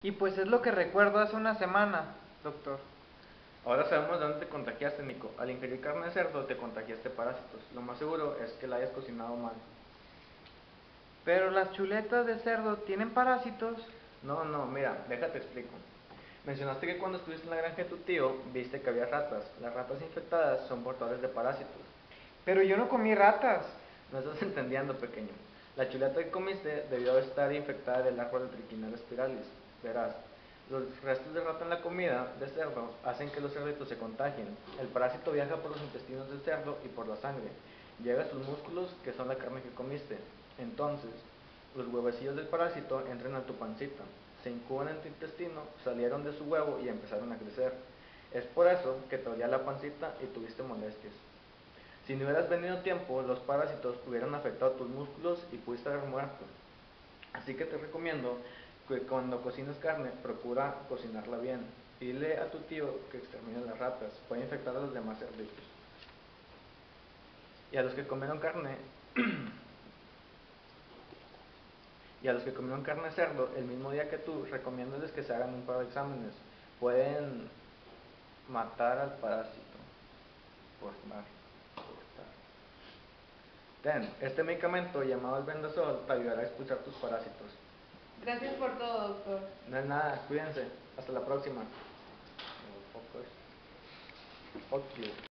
Y pues es lo que recuerdo hace una semana, doctor. Ahora sabemos de dónde te contagiaste, Nico. Al ingerir carne de cerdo te contagiaste parásitos. Lo más seguro es que la hayas cocinado mal. Pero las chuletas de cerdo tienen parásitos. No, no, mira, déjate explico. Mencionaste que cuando estuviste en la granja de tu tío viste que había ratas. Las ratas infectadas son portadores de parásitos. Pero yo no comí ratas. No estás entendiendo, pequeño. La chuleta que comiste debió estar infectada del árbol de triquinal spiralis. Verás, los restos de rata en la comida de cerdo hacen que los cerditos se contagien. El parásito viaja por los intestinos del cerdo y por la sangre. Llega a sus músculos, que son la carne que comiste. Entonces, los huevecillos del parásito entran a tu pancita, se incuban en tu intestino, salieron de su huevo y empezaron a crecer. Es por eso que te dolía la pancita y tuviste molestias. Si no hubieras venido a tiempo, los parásitos hubieran afectado tus músculos y pudiste haber muerto. Así que te recomiendo que cuando cocines carne, procura cocinarla bien. Dile a tu tío que extermine las ratas, puede infectar a los demás cerditos. Y a los que comieron carne, y a los que comieron carne cerdo, el mismo día que tú, recomiéndales que se hagan un par de exámenes. Pueden matar al parásito por Ten, este medicamento llamado albendazol te ayudará a expulsar tus parásitos. Gracias por todo, doctor. No es nada, cuídense. Hasta la próxima. Fuck you.